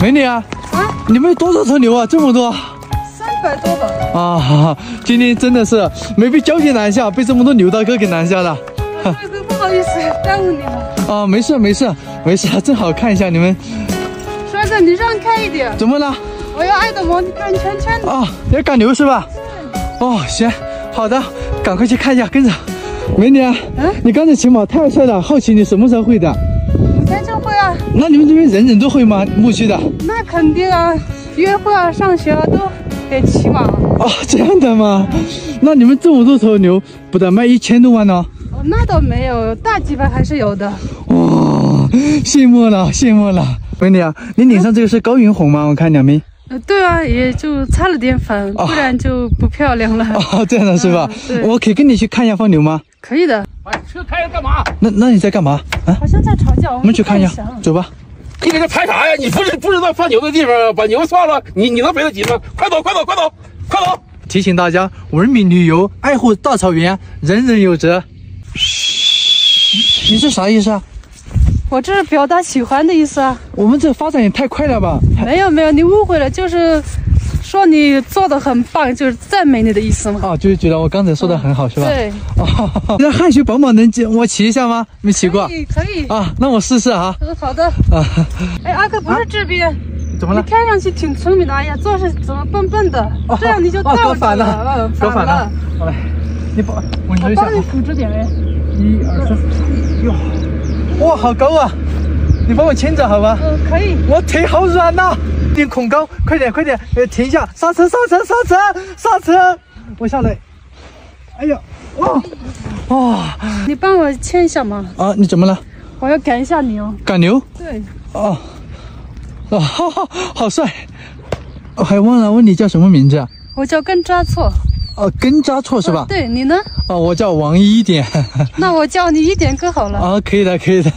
美女啊，啊，你们有多少头牛啊？这么多三百多吧。啊！哈哈今天真的是没被交警拦下，被这么多牛大哥给拦下了。大哥，不好意思，耽误你了。啊，没事没事没事，正好看一下你们帅哥，你让开一点，怎么了我要爱的摩你转圈圈的。啊？要赶牛是吧？哦，行，好的，赶快去看一下，跟着。美女啊，嗯你刚才骑马太帅了，好奇你什么时候会的？那你们这边人人都会吗？牧区的？那肯定啊，约会啊、上学啊都得骑马。哦，这样的吗？那你们这么多头牛，不得卖一千多万呢？哦，那倒没有，大几百还是有的。哇，羡慕了，羡慕了。美女啊，你脸上这个是高原红吗？我看两边。呃，对啊，也就擦了点粉，哦不然就不漂亮了。哦，这样的是吧？我可以跟你去看一下放牛吗？可以的，哎，车开着干嘛？那那你在干嘛？啊，好像在吵架，我我们去看一一下，走吧。你搁这拍啥呀？你不是不知道放牛的地方，把牛放了，你你能赔得起吗？快走，快走，快走，快走！提醒大家，文明旅游，爱护大草原，人人有责。嘘，你这啥意思啊？我这是表达喜欢的意思啊。我们这发展也太快了吧？没有没有，你误会了，就是说你做的很棒，就是赞美你的意思嘛。啊，就是觉得我刚才说的很好，是吧？。对，哦，那汗血宝马能骑我骑一下吗？没骑过可。以可以。啊，那我试试啊。嗯，好的。啊，哎，阿哥不是这边，你怎么了？你看上去挺聪明的，哎呀，做事怎么笨笨的？哦这样你就哦搞倒着反了嗯，搞反了。好嘞，你帮我。扶着点哎。一二三，哟，哇，好高啊！你帮我牵着好吗？嗯，可以。我腿好软呐、有点恐高，快点快点，呃，停一下，刹车刹车刹车刹车，我下来。哎呀，哇，哇你帮我牵一下嘛，啊！你怎么了？我要赶一下你哦。赶牛？对，哦，哦，好好好帅！我还忘了问你叫什么名字啊？我叫根扎错，哦，根扎错是吧？对你呢？哦，我叫王一点。那我叫你一点哥好了。啊，可以的可以的。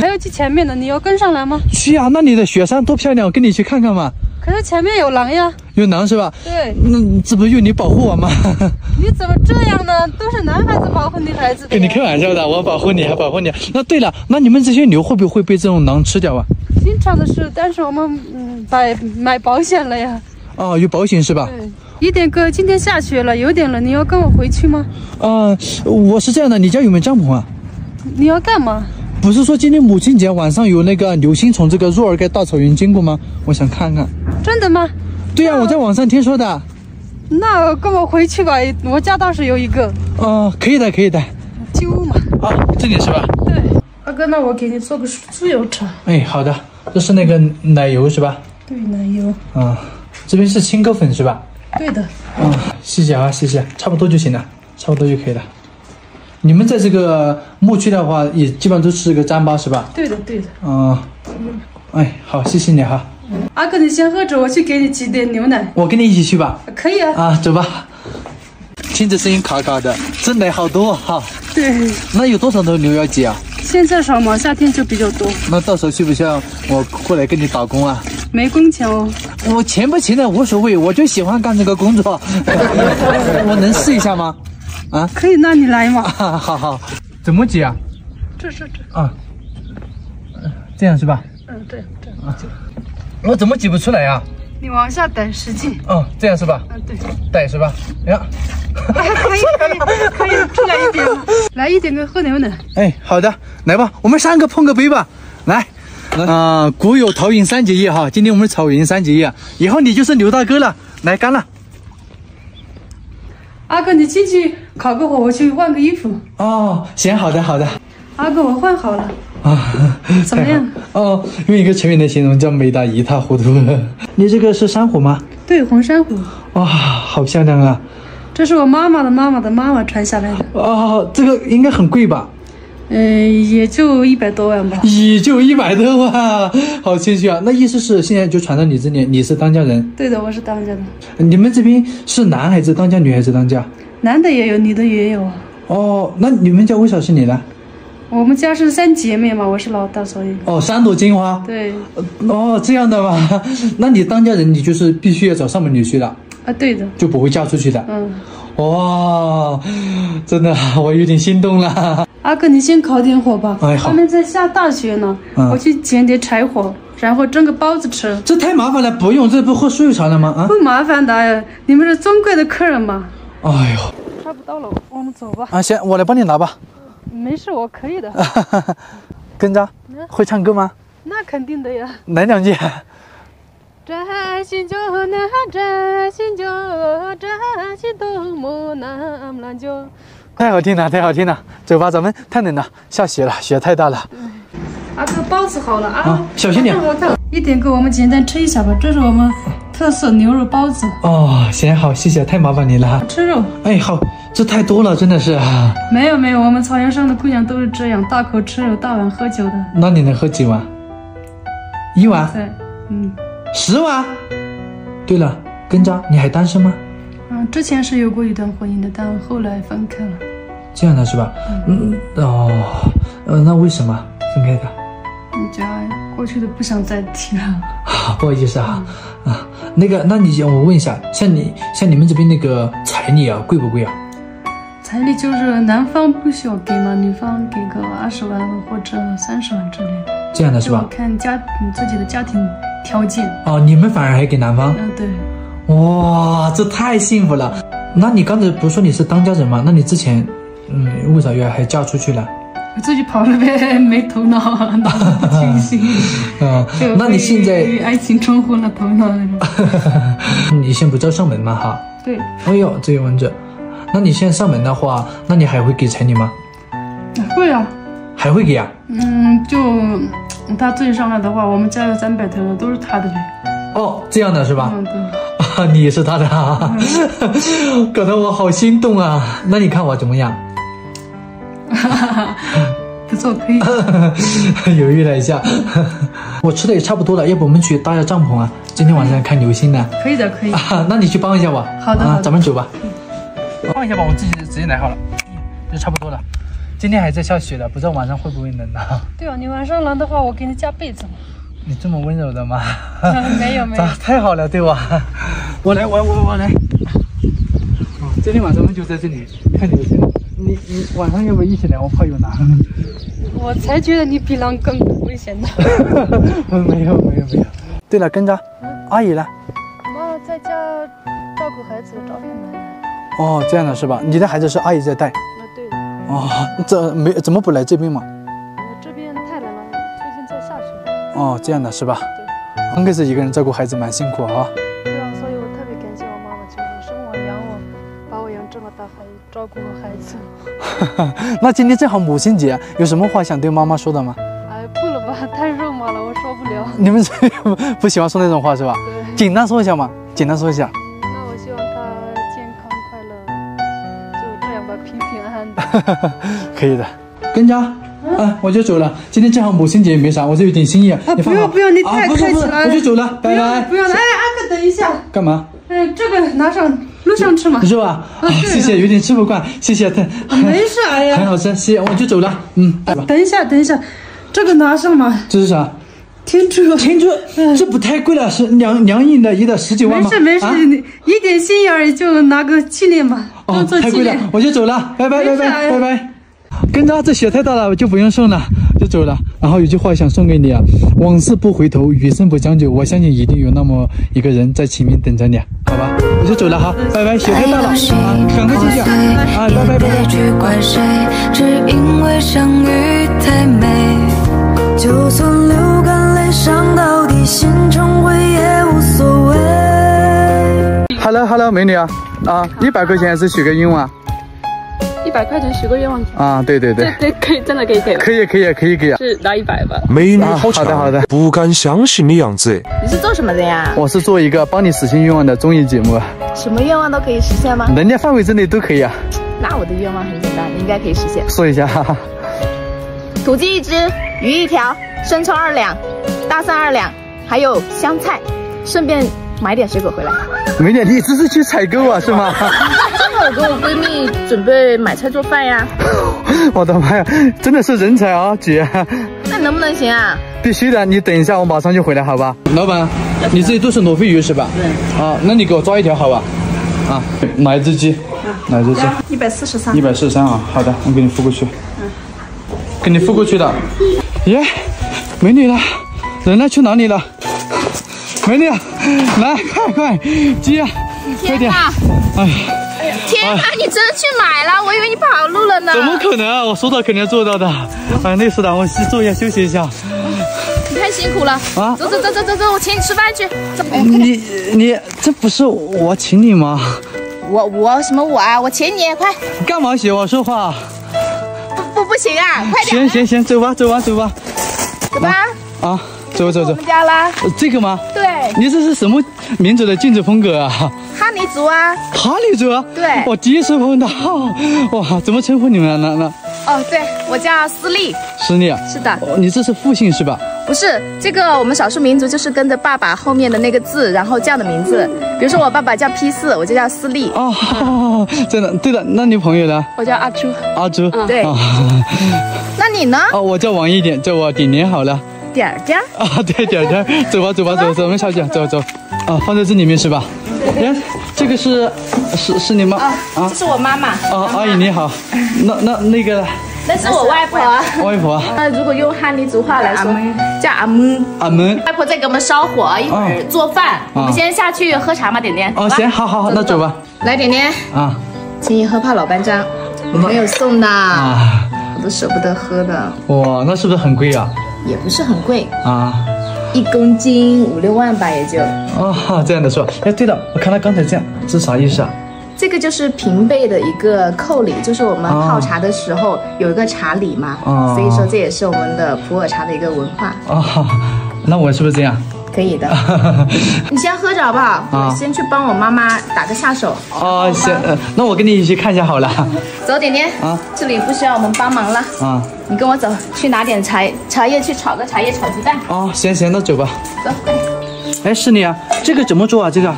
还要去前面的，你要跟上来吗？去啊，那里的雪山多漂亮，我跟你去看看嘛。可是前面有狼呀。有狼是吧？对，那这不用你保护我吗？你怎么这样呢？都是男孩子保护女孩子的。跟你开玩笑的，我保护你，还保护你。那对了，那你们这些牛会不会被这种狼吃掉啊？经常的事，但是我们嗯买买保险了呀。哦，有保险是吧？对，一点哥，今天下雪了，有点冷，你要跟我回去吗？啊、我是这样的，你家有没有帐篷啊？你要干嘛？不是说今天母亲节晚上有那个流星从这个若尔盖大草原经过吗？我想看看。真的吗？对呀、我在网上听说的。那跟我回去吧，我家倒是有一个嗯、可以的，可以的。进屋嘛。啊，这里是吧？对，二哥，那我给你做个猪油茶。哎，好的，这是那个奶油是吧？对，奶油。啊，这边是青稞粉是吧？对的，嗯，谢谢啊，谢谢，差不多就行了，差不多就可以了。你们在这个牧区的话，也基本上都是个糌粑是吧？对的，对的。嗯，哎，好，谢谢你哈，阿哥，你先喝着，我去给你挤点牛奶。我跟你一起去吧。可以啊。啊，走吧。听着声音卡卡的，这奶好多啊哈。对，那有多少头牛要挤啊？现在少嘛，夏天就比较多，那到时候需不需要我过来跟你打工啊？没工钱哦。我钱不钱的无所谓，我就喜欢干这个工作。我能试一下吗？啊，可以，那你来嘛。好好好，怎么挤啊？这是这，啊，这样是吧？嗯，对对。我怎么挤不出来呀、你往下逮，使劲。嗯，这样是吧？嗯，对。带是吧？哎呀，可以可以可以，出来一点，来一点个喝牛奶。哎，好的，来吧，我们三个碰个杯吧，来。啊、古有桃园三结义哈，今天我们草原三结义，以后你就是刘大哥了，来干了。阿哥，你进去烤个火，我去换个衣服。哦，行，好的，好的。阿哥，我换好了。啊，怎么样？哦，用一个成语来形容叫美得一塌糊涂。你这个是珊瑚吗？对，红珊瑚，哇、好漂亮啊！这是我妈妈的妈妈的妈妈传下来的。哦，这个应该很贵吧？嗯、也就一百多万吧。也就一百多万，好谦虚啊！那意思是现在就传到你这里，你是当家人。对的，我是当家的，你们这边是男孩子当家，女孩子当家？男的也有，女的也有啊。哦，那你们家为啥是你呢？我们家是三姐妹嘛，我是老大，所以哦，三朵金花。对哦，这样的吗？那你当家人，你就是必须要找上门女婿的，啊，对的，就不会嫁出去的。嗯，哇，真的，我有点心动了。阿哥，你先烤点火吧。哎好外面在下大雪呢，嗯我去捡点柴火，然后蒸个包子吃。这太麻烦了，不用，这不喝酥油茶了吗？啊，不麻烦的，你们是尊贵的客人嘛。哎呦，差不到了，我们走吧。啊，行，我来帮你拿吧。没事，我可以的。跟着，会唱歌吗？那肯定的呀。来两句。扎心就那扎心就扎心多么那么难就。太好听了，太好听了！走吧，咱们太冷了，下雪了，雪太大了。阿哥，包子好了啊！啊小心点一点给我们简单吃一下吧，这是我们特色牛肉包子，哦，行好，谢谢，太麻烦你了。吃肉。哎，好，这太多了，真的是。啊没有没有，我们草原上的姑娘都是这样，大口吃肉，大碗喝酒的。那你能喝几碗？一碗？对，嗯十碗？对了，跟着，你还单身吗？嗯，之前是有过一段婚姻的，但后来分开了。这样的是吧？嗯，哦，呃，那为什么分开的？你家过去的不想再提了。啊，不好意思啊，啊，那个，那你我问一下，像你像你们这边那个彩礼啊，贵不贵啊？彩礼就是男方不需要给嘛，女方给个二十万或者三十万之类的，这样的是吧？就看家你自己的家庭条件。哦，你们反而还给男方？嗯，对，哇，这太幸福了。那你刚才不是说你是当家人吗？那你之前，嗯，为啥要还嫁出去了？我自己跑了呗，没头脑，脑子不清醒。嗯，那你现在被爱情冲昏了头脑那种。你先不叫上门嘛哈？对，哎呦，这个蚊子，那你现在上门的话，那你还会给彩礼吗？会啊。还会给啊？嗯，就嗯他自己上来的话，我们家有三百头的都是他的呗。哦，这样的是吧？嗯，对。啊，你也是他的啊，搞得我好心动啊！那你看我怎么样？不错，可以。犹豫了一下，我吃的也差不多了，要不我们去搭下帐篷啊？今天晚上看流星呢。可以的，可以。啊，那你去帮一下我。啊好的好，的咱们走吧。帮一下吧，我自己直接来好了，就差不多了。今天还在下雪的，不知道晚上会不会冷呢？对啊，你晚上冷的话，我给你加被子嘛。你这么温柔的吗？没有没有啊，太好了，对吧？我来，我我我来。哦，今天晚上我们就在这里看流星。你你晚上要不要一起来？我怕有狼。我才觉得你比狼更危险呢。没有没有没有。对了，跟着阿姨呢？妈妈在家照顾孩子，照片买的。哦，这样的是吧？你的孩子是阿姨在带。那对的，哦，这没怎么不来这边嘛？呃这边太冷了，最近在下雪。哦，这样的是吧？对刚开始一个人照顾孩子蛮辛苦啊。对啊，所以我特别感谢我妈妈，就是生我养我，把我养这么大，还照顾我孩子。那今天正好母亲节，有什么话想对妈妈说的吗？哎，不了吧，太肉麻了，我说不了。你们这不喜欢说那种话是吧？对，简单说一下嘛，简单说一下。可以的。跟着，啊，我就走了。今天正好母亲节，没啥，我这有点心意。不用不用你太客气了我就走了，拜拜。不用了，哎，阿哥，等一下，干嘛？哎，这个拿上路上吃嘛。肉啊？啊啊谢谢，有点吃不惯，谢谢。太没事，哎呀，很好吃，谢谢，我就走了。嗯，拜吧。等一下，等一下，这个拿上嘛，这是啥？天珠。天珠，这不太贵了，是两两银的，一的十几万吗？没事没事，啊你一点心意而已，就拿个纪念吧，哦当，做纪太贵了念。，我就走了，拜拜拜拜拜拜。跟着，这雪太大了，我就不用送了，就走了。然后有句话想送给你啊：往事不回头，余生不将就。我相信一定有那么一个人在前面等着你，好吧？我就走了哈，拜拜。雪太大了啊，赶快进去啊！啊，拜拜拜拜。伤到底，心成灰也无所谓。Hello Hello，美女啊，啊，一百块钱是许个愿望一百块钱许个愿望，啊？对对对，对，可以，真的可以给的，可以可以可以给啊。是拿一百吧。美女啊好强，好的好的不敢相信的样子。你是做什么的呀？我是做一个帮你实现愿望的综艺节目，什么愿望都可以实现吗？能力范围之内都可以啊。那我的愿望很简单，应该可以实现。说一下，哈哈。土鸡一只，鱼一条，生抽二两，大蒜二两，还有香菜，顺便买点水果回来。美女，你这是去采购啊，是吗？我跟我闺蜜准备买菜做饭呀，我的妈呀，真的是人才啊，姐！那能不能行啊？必须的，你等一下，我马上就回来，好吧？老板，你这里都是罗非鱼是吧？对。啊，那你给我抓一条好吧？啊，买一只鸡。哪一只鸡一百四十三一。百四十三啊，好的，我给你付过去。嗯给你付过去的。耶，美女了，人呢？去哪里了？美女，来，快快，接啊，快点！哎，天哪，你真去买了？我以为你跑路了呢。怎么可能啊？我说到肯定要做到的。哎，累死了，我坐一下休息一下。你太辛苦了啊走走走走走走，我请你吃饭去。走，你你这不是我请你吗？我我什么我啊？我请你，快你干嘛学我说话？不不不行啊，快点行行行，走吧走吧走吧。走吧。啊，走走走我。们家啦。呃这个吗？对，你这是什么民族的建筑风格啊？哈尼族啊。哈尼族啊？对我第一次碰到。哇，怎么称呼你们呢？那那哦，对，我叫思丽。思丽啊？是的，哦，你这是复姓是吧？不是这个，我们少数民族就是跟着爸爸后面的那个字，然后叫的名字。比如说我爸爸叫 P 四，我就叫思丽。哦，真的，对的。那你朋友呢？我叫阿朱，阿朱。对啊，那你呢？哦，我叫王一点，叫我点点好了。点儿点儿。啊，对，点点，走吧，走吧，走，走，我们下去，走走。啊，放在这里面是吧？哎，这个是是是你吗？啊，啊这是我妈妈，啊，阿姨你好。那那那个那是我外婆。外婆那如果用哈尼族话来说，叫阿门，阿门。外婆在给我们烧火，一会儿做饭。我们先下去喝茶嘛，点点。哦，行，好好好，那走吧。。来，点点，啊请你喝泡老班章，我没有送的，啊，我都舍不得喝的，哇，那是不是很贵啊？也不是很贵，啊。一公斤五六万吧，也就。哦，这样的是吧？哎，对了，我看他刚才这样，这是啥意思啊？这个就是平辈的一个扣礼，就是我们哦泡茶的时候有一个茶礼嘛，哦所以说这也是我们的普洱茶的一个文化，哦，那我是不是这样？可以的。你先喝着好不好？啊我先去帮我妈妈打个下手。哦，行，呃，那我跟你一起去看一下好了。走，点点，啊这里不需要我们帮忙了，啊，你跟我走，去拿点茶茶叶去炒个茶叶炒鸡蛋。哦，行行，那走吧。走，快点。哎，是你啊？这个怎么做啊？这个？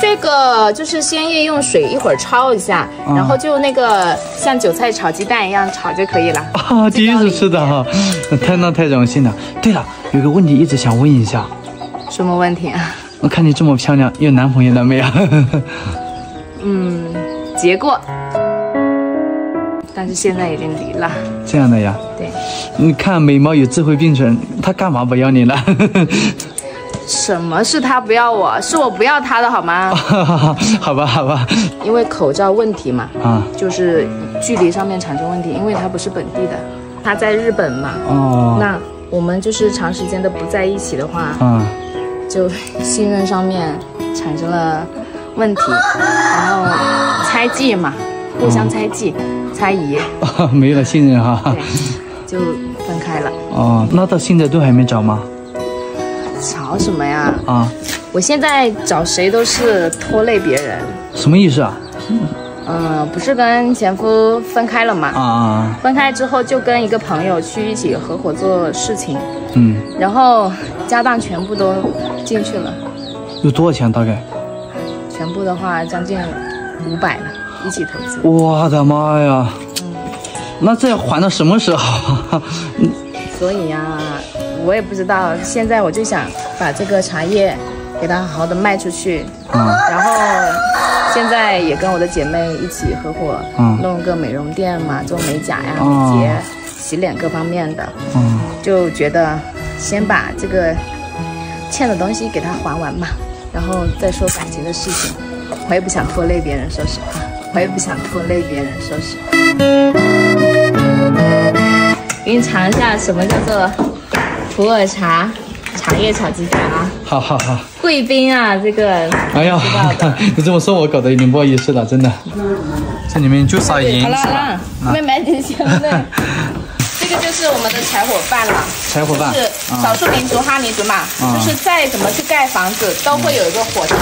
这个就是先叶用水一会儿焯一下，啊然后就那个像韭菜炒鸡蛋一样炒就可以了。啊，第一次吃的哈，太那太荣幸了。对了，有个问题一直想问一下，什么问题啊？我看你这么漂亮，有男朋友了没有？嗯，结过，但是现在已经离了。这样的呀？对，你看美貌与智慧并存，他干嘛不要你了？什么是他不要我，是我不要他的好吗？好吧，好吧，因为口罩问题嘛，啊，就是距离上面产生问题，因为他不是本地的，他在日本嘛。哦，那我们就是长时间的不在一起的话，啊，就信任上面产生了问题，然后猜忌嘛，互相猜忌、猜疑，没有了信任哈对。就分开了。哦，那到现在都还没找吗？吵什么呀？啊，我现在找谁都是拖累别人。什么意思啊？嗯，不是跟前夫分开了嘛？啊啊，分开之后就跟一个朋友去一起合伙做事情，嗯，然后家当全部都进去了，有多少钱大概？全部的话将近五百了，一起投资。我的妈呀！嗯那这要还到什么时候？所以呀、我也不知道，现在我就想把这个茶叶给它好好的卖出去，啊然后现在也跟我的姐妹一起合伙嗯。弄个美容店嘛，做美甲呀、哦。美睫、洗脸各方面的，嗯，就觉得先把这个欠的东西给他还完嘛，然后再说感情的事情。我也不想拖累别人，说实话，我也不想拖累别人，说实话。给你尝一下什么叫做普洱茶，茶叶炒鸡蛋啊，好好好。贵宾啊，这个。哎呀 你这么说，我搞得有点不好意思了，真的。这里面就撒盐好了好是吧？了，没买点香的。这个就是我们的柴火饭了。柴火饭是少数民族哈尼族嘛，啊。就是再怎么去盖房子，都会有一个火塘，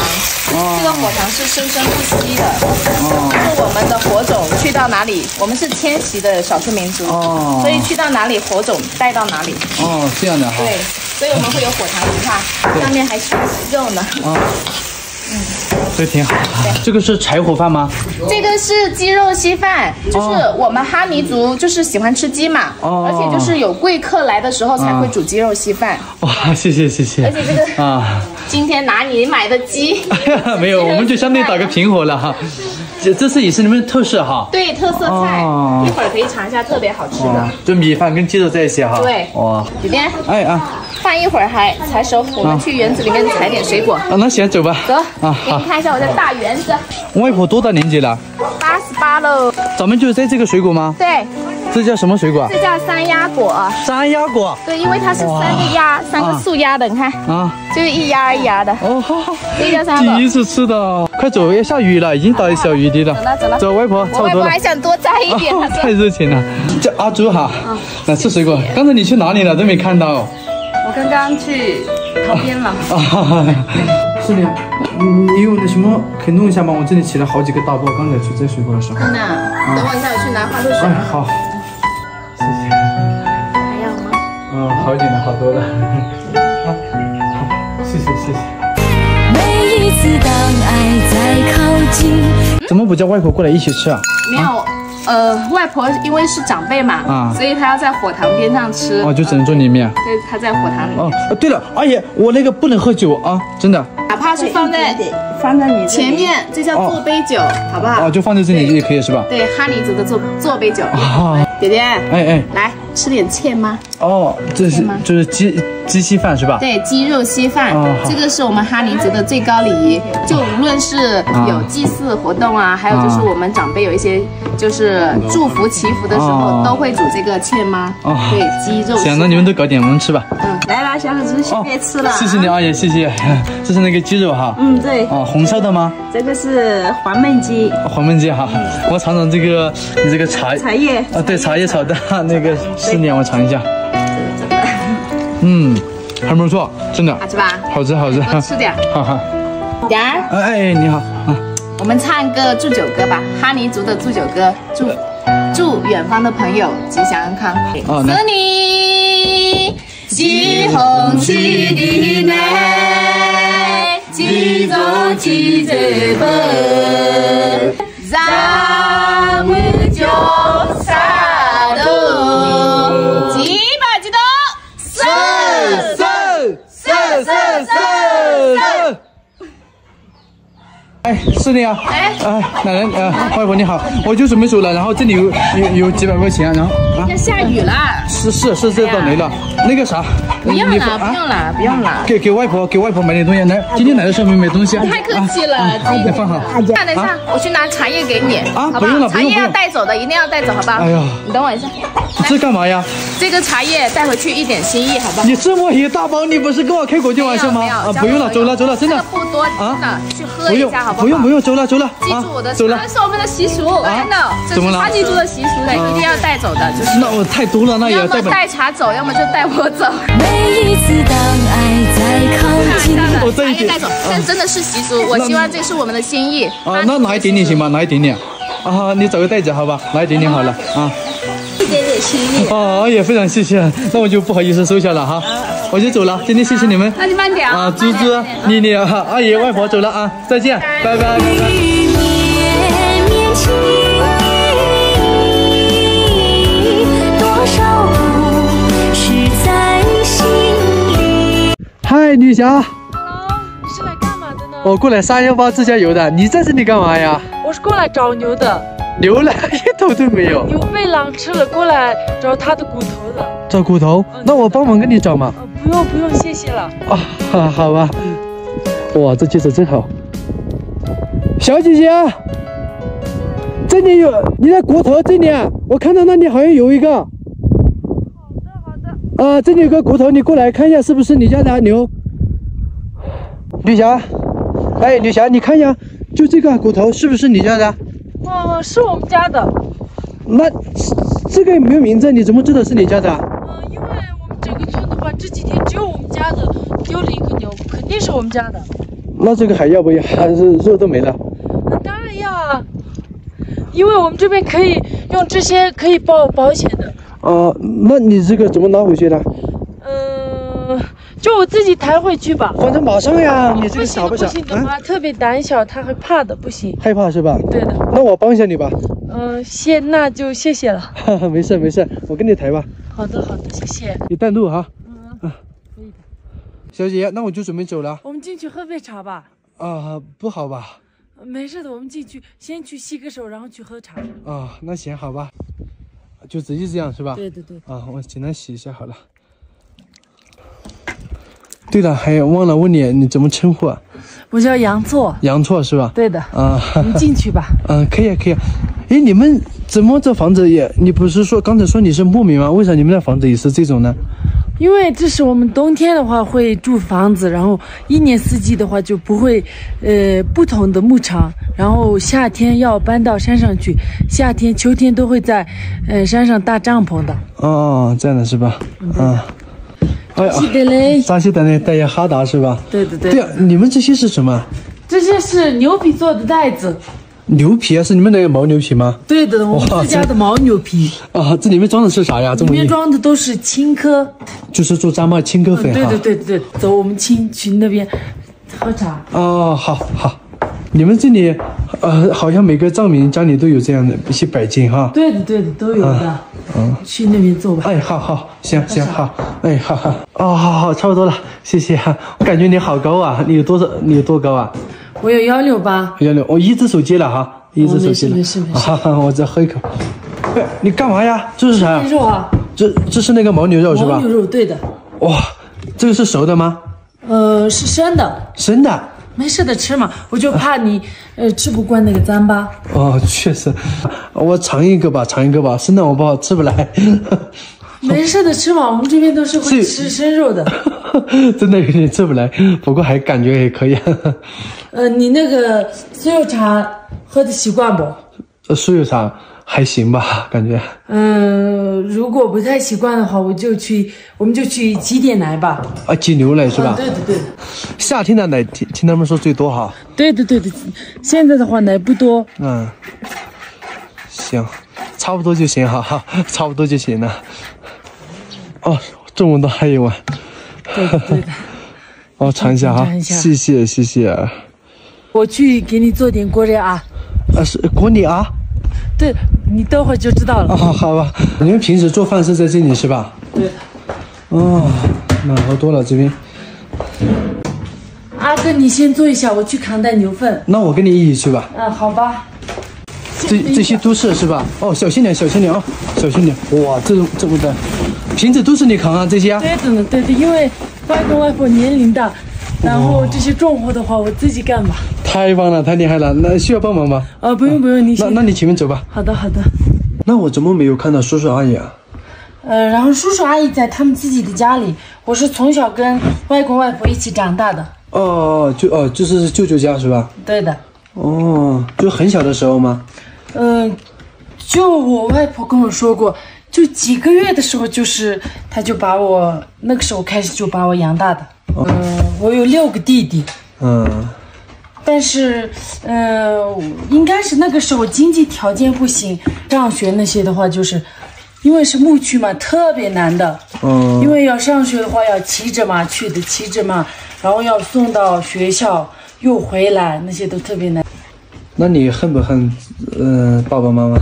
哦。这个火塘是生生不息的，就是我们的火种去到哪里，我们是迁徙的少数民族，哦。所以去到哪里火种带到哪里，哦，这样的哈。对，所以我们会有火塘文化，上面还是肉呢。哦，这挺好的。这个是柴火饭吗？这个是鸡肉稀饭，就是我们哈尼族就是喜欢吃鸡嘛，哦而且就是有贵客来的时候才会煮鸡肉稀饭。哇，谢谢谢谢。而且这个啊，今天拿你买的鸡，没有，我们就相当于打个平和了哈。这这次也是你们的特色哈。对，特色菜，哦一会儿可以尝一下，特别好吃的哦。，就米饭跟鸡肉在一起哈。对哇，里边，哎啊饭一会儿还才熟，我们去园子里面采点水果。啊，那行走吧。走，啊给你。看一下我的大园子，外婆多大年纪了？八十八喽。咱们就是在这个水果吗？对，这叫什么水果啊？这叫山鸭果。山鸭果对，因为它是三个鸭，三个树鸭的，你看，啊。就是一鸭一鸭的。哦，好好。这叫山鸭果。第一次吃的，快走，要下雨了，已经打小雨滴了。走了走了走，外婆，差我外不多了。婆还想多摘一点，太。热情了，叫阿朱哈，来吃水果。刚才你去哪里了？都没看到。我刚刚去逃边了。啊，是的，你有那什么可以弄一下吗？我这里起了好几个大包，刚才去摘水果的时候。真的，等我一下，我去拿花露水。哎，好，谢谢。还要吗？嗯，好一点了，好多了。好，好，谢谢谢谢。每一次当爱在靠近。怎么不叫外婆过来一起吃啊？没有，呃，外婆因为是长辈嘛，啊所以她要在火塘边上吃。哦，就只能坐里面。对，她在火塘里哦面，，哦对了，阿姨，我那个不能喝酒啊，真的。哪怕是放在放在你前面，这叫做杯酒，好不好哦，？就放在这里也可以是吧？对，哈尼族的做做杯酒。啊，姐姐，哎哎，来吃点芡吗？哦，这是就是鸡鸡稀饭是吧？对，鸡肉稀饭哦，这个是我们哈尼族的最高礼仪。就无论是有祭祀活动啊，还有就是我们长辈有一些就是祝福祈福的时哦候，都会煮这个芡吗？哦对，鸡肉行，那你们都搞点，我们吃吧。嗯来啦，小伙子，先别吃了。谢谢你，阿姨，谢谢。这是那个鸡肉哈。嗯，对，哦，红烧的吗？这个是黄焖鸡，黄焖鸡哈。我尝尝这个你这个茶茶叶啊，对，茶叶炒蛋那个四年，我尝一下。嗯，还不错，真的好吃吧？好吃好吃。多吃点。哈哈。点儿，哎哎，你好啊。我们唱个祝酒歌吧，哈尼族的祝酒歌，祝祝远方的朋友吉祥安康。哦来祝你吉红喜的来，吉中吉这个，是的呀。哎。哎，奶奶，呃，外婆你好，我就准备走了，然后这里有有有几百块钱，然后啊，要下雨了，是是是这倒霉了，那个啥，不用了，不用了，不用了。给给外婆给外婆买点东西，来，今天来的时候没买东西啊？太客气了，啊这啊放好。看等一下，我去拿茶叶给你，啊好不用了不茶叶要带走的，一定要带走，好不好？哎呀你等我一下，这干嘛呀？这个茶叶带回去一点心意，好不好？你这么一大包，你不是跟我开国际玩笑吗？啊，不用了，走了走了，真的这个。不多，真的去喝一下，好不好？不用不用，走了走了记啊住我的，走了这。是我们的习俗，真的，这是怎么了哈尼族的习俗的，一定要带走的，就是那我太多了，那也要么要带。带茶走，要么就带我走。每一次当爱在靠近。我这一点茶叶带走，这真的是习俗，我希望这是我们的心意。啊，那拿一点点行吗？拿一点点。啊，你找个袋子好吧，拿一点点好了啊。哦，也非常谢谢，那我就不好意思收下了哈，我就走了。今天谢谢你们那你慢点啊，猪猪、妮妮、啊阿姨、外婆走了啊，再见，拜拜。绵绵情意，多少故事在心里。嗨，女侠，Hello，你是来干嘛的呢？我过来三幺八自驾游的，你在这里干嘛呀？我是过来找牛的，牛了一头都没有，狼吃了，过来找它的骨头的。找骨头，那我帮忙给你找嘛。呃，不用不用，谢谢了。啊，好好吧。哇，这戒指真好。小姐姐，这里有你的骨头，这里啊我看到那里好像有一个。好的好的。啊，这里有个骨头，你过来看一下是不是你家的牛？女侠，哎，女侠，你看一下，就这个骨头是不是你家的？哦，是我们家的。那这个也没有名字？你怎么知道是你家的？嗯，因为我们整个村的话，这几天只有我们家的丢了一个牛，肯定是我们家的。那这个还要不要？还是肉都没了？那当然要啊，因为我们这边可以用这些可以报保险的。啊，那你这个怎么拿回去的？嗯，就我自己抬回去吧。反正马上呀，你这个傻不行的话，特别胆小，他会怕的，不行。害怕是吧？对的，那我帮一下你吧。嗯，谢，那就谢谢了。哈哈，没事没事，我跟你抬吧。好的，好的，谢谢。你带路哈。嗯，可以的。小姐姐，那我就准备走了。我们进去喝杯茶吧。啊，不好吧？没事的，我们进去先去洗个手，然后去喝茶。啊，那行好吧，就直接这样是吧？对对对，啊，我简单洗一下好了。对了，还忘了问你，你怎么称呼啊？我叫杨错。杨错是吧？对的。啊，我们进去吧。嗯，可以啊，可以啊。哎，你们怎么这房子也？你不是说刚才说你是牧民吗？为啥你们的房子也是这种呢？因为这是我们冬天的话会住房子，然后一年四季的话就不会，呃，不同的牧场。然后夏天要搬到山上去，夏天、秋天都会在，呃，山上搭帐篷的。哦，这样的是吧？嗯。哎呀，的嘞，扎西的嘞，带些哈达是吧？对对对。对啊，你们这些是什么？这些是牛皮做的袋子。牛皮啊，是你们那个牦牛皮吗？对的，我们自家的牦牛皮。啊，这里面装的是啥呀？里面装的都是青稞，就是做糌粑青稞粉哈。对对对对，走，我们亲去那边喝茶。哦，好好，你们这里，呃，好像每个藏民家里都有这样的一些摆件哈。对的对的，都有的。嗯，去那边坐吧。哎，好好，行行好，哎，好好，哦，好好，差不多了，谢谢哈。我感觉你好高啊，你有多少？你有多高啊？我有幺六八，幺六，我一只手接了哈，一只手接了。没事没事没事。我再喝一口。哎，你干嘛呀？这是啥？肉啊。这这是那个牦牛肉是吧？牦牛肉，对的。哇，这个是熟的吗？呃，是生的。生的。没事的，吃嘛。我就怕你，呃，吃不惯那个糌粑。哦，确实。我尝一个吧，尝一个吧。生的我不好吃不来。没事的，吃嘛。我们这边都是会吃生肉的。真的有点吃不来，不过还感觉也可以。呃，你那个酥油茶喝的习惯不？呃，酥油茶还行吧，感觉。嗯，如果不太习惯的话，我就去，我们就去挤点奶吧。啊，挤牛奶是吧？对的对的。夏天的奶听听他们说最多哈。对的对的，现在的话奶不多。嗯，行，差不多就行哈哈，差不多就行了。哦，这么多还有啊。对的对的。我 尝一下哈，谢谢谢谢。我去给你做点锅料啊。啊是锅热啊？对，你等会就知道了。哦，好吧。你们平时做饭是在这里是吧？对。哦，暖和多了这边。阿哥，你先坐一下，我去扛袋牛粪。那我跟你一起去吧。嗯，好吧。这这些都是是吧？哦，小心点，小心点啊，小心点。哇，这种这么大，瓶子都是你扛啊？这些？对的呢，对的，因为外公外婆年龄大，然后这些重活的话我自己干吧。太棒了，太厉害了。那需要帮忙吗？啊，不用不用，你那那你前面走吧。好的好的。那我怎么没有看到叔叔阿姨啊？呃，然后叔叔阿姨在他们自己的家里，我是从小跟外公外婆一起长大的。哦，就哦，就是舅舅家是吧？对的。哦，就很小的时候吗？嗯，就我外婆跟我说过，就几个月的时候，就是他就把我那个时候开始就把我养大的。嗯，我有六个弟弟。嗯，但是，呃，应该是那个时候经济条件不行，上学那些的话，就是因为是牧区嘛，特别难的。嗯，因为要上学的话要骑着马去的，骑着马，然后要送到学校又回来，那些都特别难。那你恨不恨，嗯，爸爸妈妈？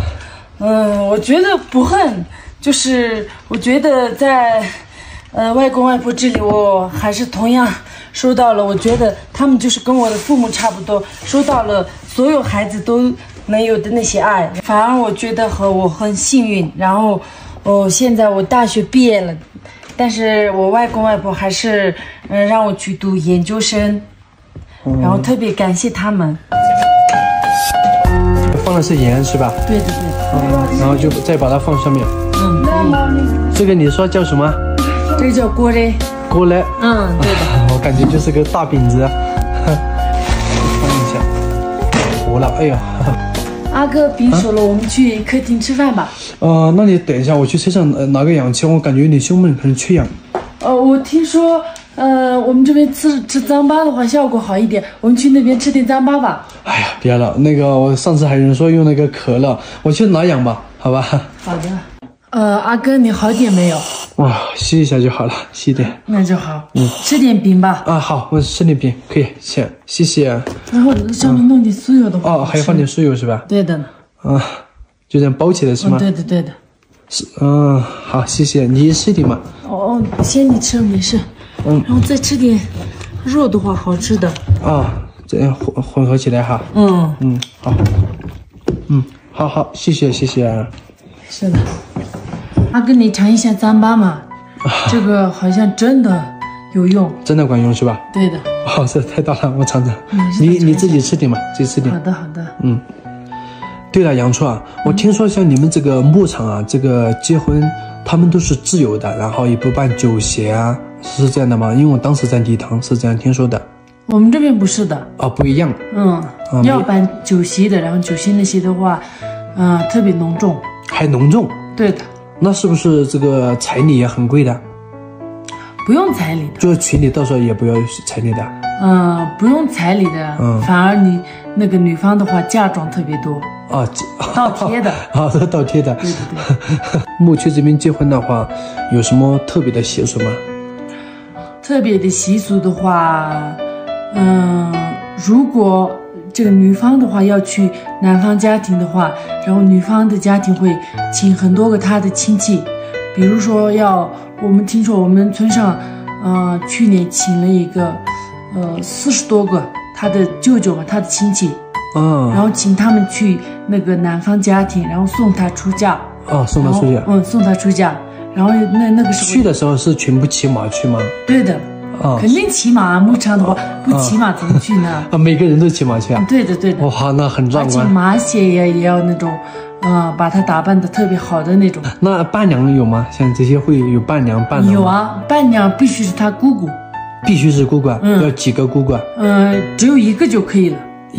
嗯，我觉得不恨，就是我觉得在，呃，外公外婆这里，我还是同样收到了。我觉得他们就是跟我的父母差不多，收到了所有孩子都能有的那些爱。反而我觉得和我很幸运。然后，哦，现在我大学毕业了，但是我外公外婆还是嗯让我去读研究生，然后特别感谢他们。放的是盐是吧？对对对。嗯，然后就再把它放上面。嗯。这个你说叫什么？这个叫锅嘞。锅嘞。嗯，对的。我感觉就是个大饼子。放一下。糊了，哎呀。阿哥，饼熟了，我们去客厅吃饭吧。呃，那你等一下，我去车上拿个氧气，我感觉有点胸闷，可能缺氧。呃，我听说。呃，我们这边吃吃糌粑的话效果好一点，我们去那边吃点糌粑吧。哎呀，别了，那个我上次还有人说用那个可乐，我去拿氧吧，好吧？好的。呃，阿哥，你好点没有？哇，吸一下就好了，吸点。那就好。嗯，吃点饼吧。啊，好，我吃点饼，可以，谢谢谢。然后上面弄点酥油的话。哦，还要放点酥油是吧？对的。啊，就这样包起来是吗？对的对的。是，嗯，好，谢谢你吃一点嘛。哦哦，先你吃没事。嗯，然后再吃点肉的话，好吃的啊，这样混混合起来哈。嗯，嗯，好，嗯，好好，谢谢谢谢啊。是的。阿哥，你尝一下糌粑嘛，这个好像真的有用。真的管用是吧？对的。哦，这太大了，我尝尝。你你自己吃点嘛，自己吃点好。的，好的。嗯，对了，杨初啊，我听说像你们这个牧场啊，这个结婚他们都是自由的，然后也不办酒席啊，是这样的吗？因为我当时在礼堂是这样听说的。我们这边不是的，哦，不一样。嗯，要办酒席的，然后酒席那些的话，嗯、特别隆重。还隆重，对的，那是不是这个彩礼也很贵的？不用彩礼的，就是娶你到时候也不要彩礼的。嗯、不用彩礼的，嗯反而你那个女方的话嫁妆特别多，啊，倒贴的。啊，这倒贴的。对对对，牧区这边结婚的话，有什么特别的习俗吗？特别的习俗的话，嗯，如果这个女方的话要去男方家庭的话，然后女方的家庭会请很多个她的亲戚，比如说要我们听说我们村上，呃，去年请了一个，呃，四十多个他的舅舅嘛，他的亲戚，啊然后请他们去那个男方家庭，然后送他出嫁，哦，送他出去然。后嗯，送他出嫁，然后那那个时候去的时候是全部骑马去吗？对的，啊肯定骑马啊，牧场的话不骑马怎么去呢？啊，每个人都骑马去啊？对的，对的，哇，那很壮观而且。马鞋也也要那种，嗯、把她打扮的特别好的那种。那伴娘有吗？像这些会有伴娘伴郎吗有，啊，伴娘必须是她姑姑，必须是姑姑要几个姑姑啊？嗯、只有一个就可以了，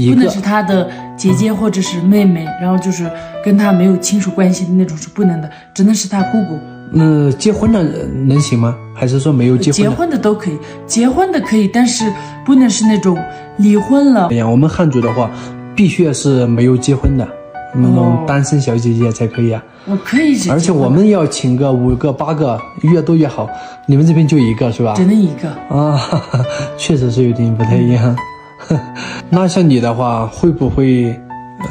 不能是她的姐姐或者是妹妹，然后就是跟她没有亲属关系的那种是不能的，只能是她姑姑。那结婚的呃能行吗？还是说没有结婚结的？婚的都可以，结婚的可以，但是不能是那种离婚了哎。呀，我们汉族的话，必须要是没有结婚的那种哦单身小姐姐才可以啊。我可以而且我们要请个五个八个，越多越好。你们这边就一个是吧？只能一个。啊，哈 哈确实是有点不太一样。那像你的话，会不会，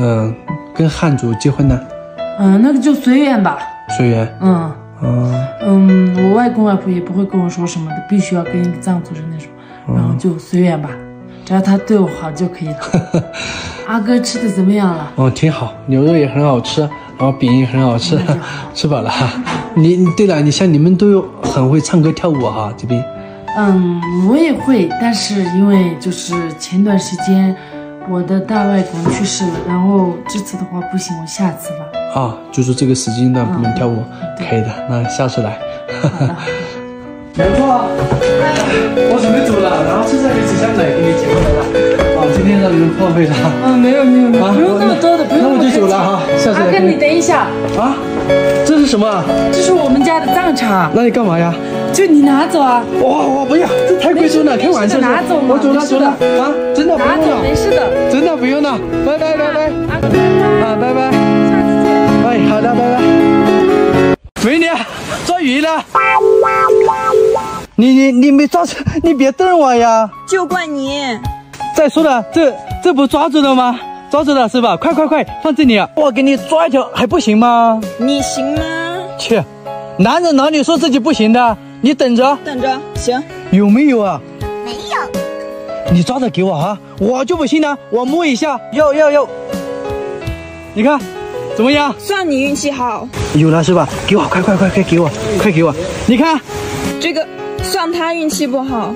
嗯、跟汉族结婚呢？嗯，那个就随缘吧。随缘。嗯啊，嗯，我外公外婆也不会跟我说什么的，必须要跟一个藏族人那种，然后就随缘吧，只要他对我好就可以了。阿哥吃的怎么样了？哦，挺好，牛肉也很好吃，然后饼也很好吃，吃饱了哈。你你对了，你像你们都有很会唱歌跳舞哈，这边嗯，我也会，但是因为就是前段时间我的大外公去世了，然后这次的话不行，我下次吧。啊，就是这个时间段不能跳舞，对可以的，那下次来。好的，好的。没错，我准备走了，然后吃这里只想来跟你结婚来了，啊，今天让你们破费了。啊，没有没有没有，啊不用那么多的，不用那我就么客气走了哈下次阿哥，你你等一下，啊，这是什么啊？这是我们家的藏茶，那你干嘛呀？就你拿走啊，哇，我不要，这太贵重了，开玩笑的。拿走嘛我走了走了啊，真的不用了，没事的。真的不用了，拜拜拜拜，啊拜拜，下次见。哎好的拜拜。美女，抓鱼了。你你你没抓住，你别瞪我呀！就怪你，再说了，这这不抓住了吗？抓住了是吧？快快快，放这里啊！我给你抓一条还不行吗？你行吗？切，男人哪里说自己不行的？你等着，等着，行。有没有啊？没有。你抓着给我啊！我就不信了，我摸一下，要要要。你看，怎么样？算你运气好，有了是吧？给我，快快快快给我，快给我！你看，这个算他运气不好。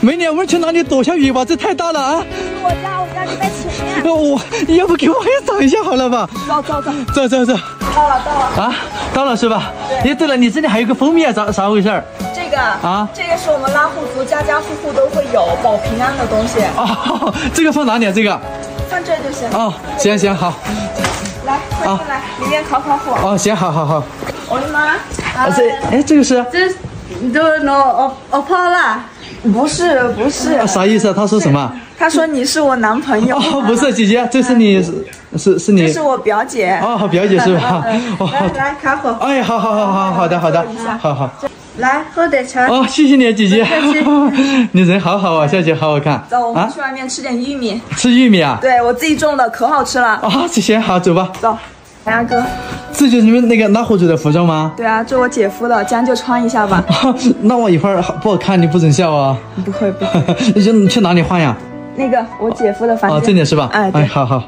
美女，我们去哪里躲下雨吧？这太大了啊！我家，我家就在前面。我要不给我也找一下好了吧？走走走，走走走。到了到了。啊，到了是吧？对哎，对了，你这里还有个蜂蜜啊，咋咋回事儿？这个啊这个是我们拉祜族家家户户都会有保平安的东西，哦，这个放哪里啊？这个？放这就行。哦，行行好，来，快进来，里面烤烤火。哦行好好好。我的妈！啊这哎这个是啊这都弄我我泡了。不是不是，啥意思啊？他说什么？他说你是我男朋友。哦，不是姐姐，这是你是是是你这是我表姐。哦，表姐是吧？哦，来来，烤火。哎，好好好好好的好的，好好。来，喝点茶。哦，谢谢你姐姐，你人好好啊，笑起来好好看。走，我们啊去，外面吃点玉米。吃玉米啊？对我自己种的，可好吃了。啊，行好，走吧。走。哎，阿哥，这就是你们那个拉火主的服装吗？对啊，这我姐夫的，将就穿一下吧。那我一会儿不好看，你不准笑啊！不会不会，你 就你去哪里换呀？那个我姐夫的房间。哦，这里是吧？哎，哎，好好。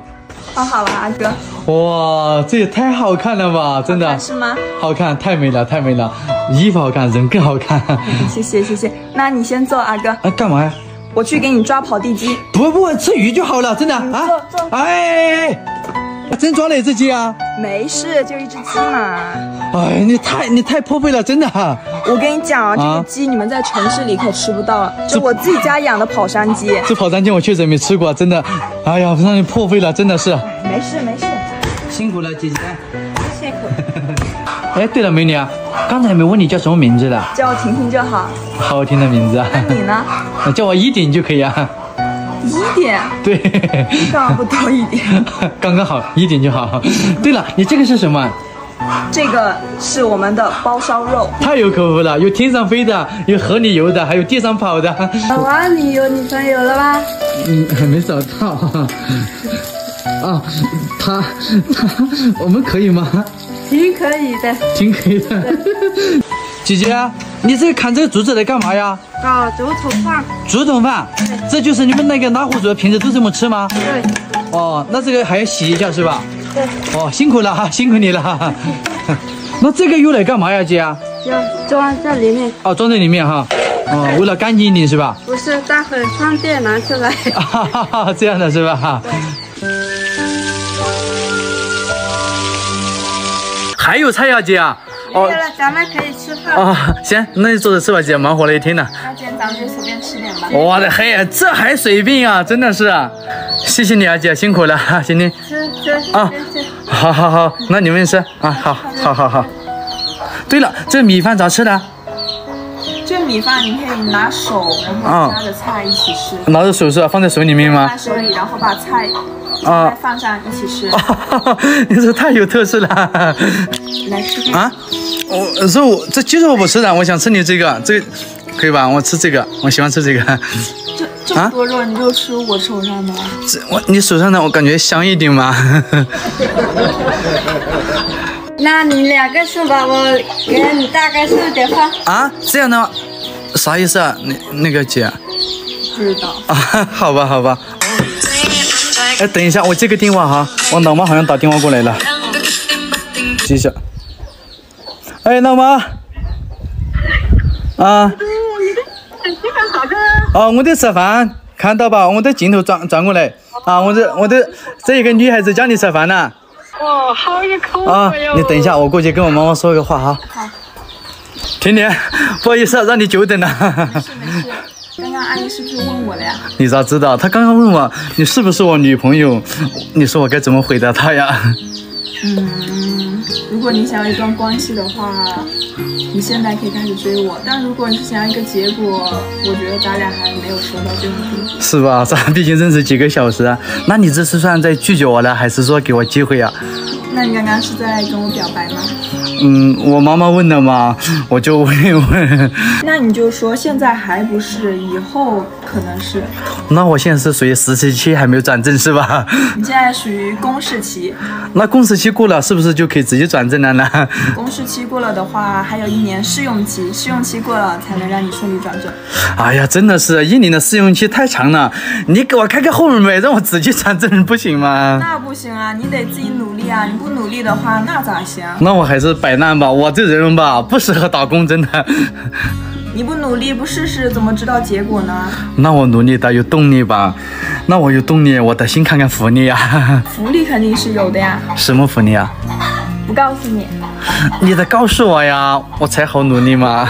换好了，阿哥。哇，这也太好看了吧！真的。是吗？好看，太美了，太美了。衣服好看，人更好看。谢谢谢谢，那你先坐，阿哥。啊，干嘛呀？我去给你抓跑地鸡。不不，吃鱼就好了，真的啊。坐坐。哎。真抓了一只鸡啊？没事，就一只鸡嘛。哎，你太你太破费了，真的。我跟你讲啊，这个鸡你们在城市里可吃不到了，这我自己家养的跑山鸡。这跑山鸡我确实没吃过，真的。哎呀，让你破费了，真的是。没事没事，辛苦了，姐姐。辛苦。哎，对了，美女啊，刚才没问你叫什么名字的？叫我婷婷就好。好听的名字啊。那你呢？叫我一顶就可以啊。一点，对，差不多一点？刚刚好，一点就好。对了，你这个是什么？这个是我们的包烧肉，太有口福了，有天上飞的，有河里游的，还有地上跑的。老王，你有女朋友了吗？嗯，还 没找到。啊，他他，我们可以吗？挺可以的，挺可以的。姐姐，你这个砍这个竹子来干嘛呀？搞竹筒饭。竹筒饭，这就是你们那个拉货主平时都这么吃吗？对。哦，那这个还要洗一下是吧？对。哦，辛苦了哈，辛苦你了。那这个用来干嘛呀，姐？要装在里面。哦，装在里面哈。哦，为了干净一点是吧？不是，待会方便拿出来。哈哈哈，这样的是吧？还有菜呀，姐。哦，了，咱们可以吃饭啊！行，那就坐着吃吧，姐，忙活了一天了。那今天咱们就随便吃点吧。我的嘿，这还随便啊！真的是，谢谢你啊，姐，辛苦了，行行。吃吃啊！好好好，那你们吃啊！好，好好好。对了，这米饭咋吃的？这米饭你可以拿手，然后夹着菜一起吃。拿着手是吧？放在手里面吗？放在手里，然后把菜。啊，放上一起吃。你这太有特色了。来吃啊！我肉这鸡肉我不吃的，我想吃你这个，这个可以吧？我吃这个，我喜欢吃这个。这这么多肉，你就吃我手上的？这我你手上的我感觉香一点嘛。那你两个送吧，我给你大概送点饭。啊，这样的话？啥意思啊？那那个姐？不知道。啊，好吧，好吧。哎，等一下，我接个电话哈，我老妈好像打电话过来了，接一下。哎，老妈。啊。哦，我在吃饭，看到吧？我的镜头转转过来。啊，我这我这这一个女孩子家里吃饭呢。哦，好有口福啊，你等一下，我过去跟我妈妈说个话哈。好。婷婷，不好意思啊，让你久等了。没事没事。刚刚阿姨是不是问我了呀？你咋知道？她刚刚问我你是不是我女朋友，你说我该怎么回答她呀？嗯，如果你想要一段关系的话，你现在可以开始追我。但如果你是想要一个结果，我觉得咱俩还没有说到这种。是吧？咱毕竟认识几个小时，那你这是算在拒绝我了，还是说给我机会啊？那你刚刚是在跟我表白吗？嗯，我妈妈问的嘛，我就问一问。那你就说现在还不是，以后可能是。那我现在是属于实习期，还没有转正是吧？你现在属于公示期。那公示期过了，是不是就可以直接转正了呢？公示期过了的话，还有一年试用期，试用期过了才能让你顺利转正。哎呀，真的是一年的试用期太长了，你给我开个后门呗，让我直接转正不行吗？那不行啊，你得自己努力啊，你不努力的话，那咋行？那我还是摆烂吧，我这人吧不适合打工，真的。你不努力不试试，怎么知道结果呢？那我努力的有动力吧？那我有动力，我得先看看福利呀。福利肯定是有的呀。什么福利啊？不告诉你。你得告诉我呀，我才好努力嘛。